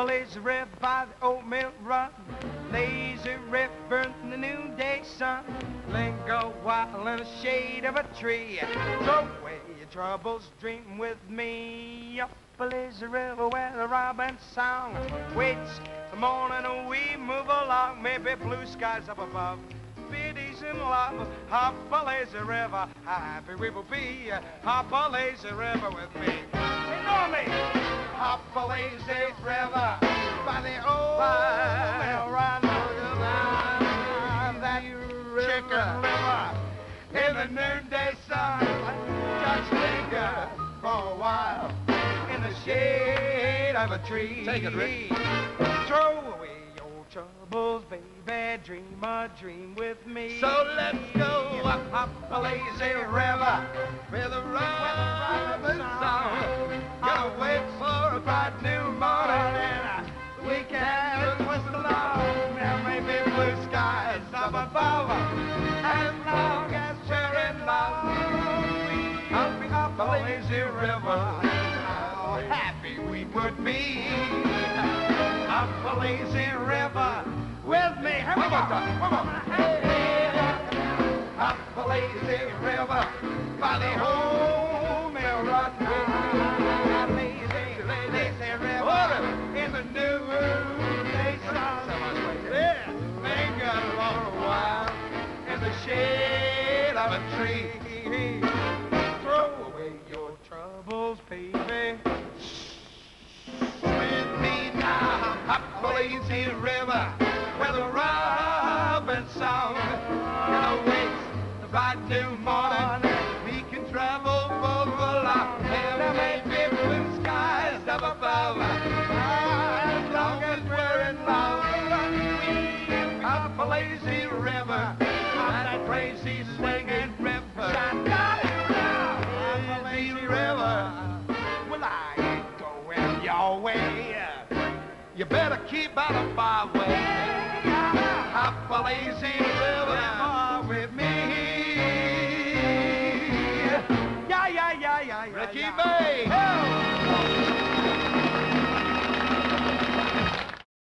lazy river by the old mill run. Lazy river in the noonday sun. Linger while in the shade of a tree. Throw away your troubles, dream with me. Up lazy river where the robin song waits the morning we move along. Maybe blue skies up above. Biddies in love, hop a lazy river, happy we will be. Hop a lazy river with me. Know me. Hop a lazy river chicken liver in the noonday sun. Just linger for a while in the shade of a tree. Take it, Rick. Throw away your troubles, baby. Dream a dream with me. So let's go up, up a lazy river. with a robin song. Gonna wait for a bright new above. As long as we're in love, I'll up a lazy river. How happy we would be. Up a lazy river with me. Here we go. one more. Hey, up a lazy river by the old a tree. Throw away your troubles, baby. with me now. Up a lazy river where the robin song wait the bright new morning. We can travel for a lot. There may be blue skies up above. As long as we're in love, up lazy river. On that crazy swinging your. You better keep out of my way. Up a lazy river with me.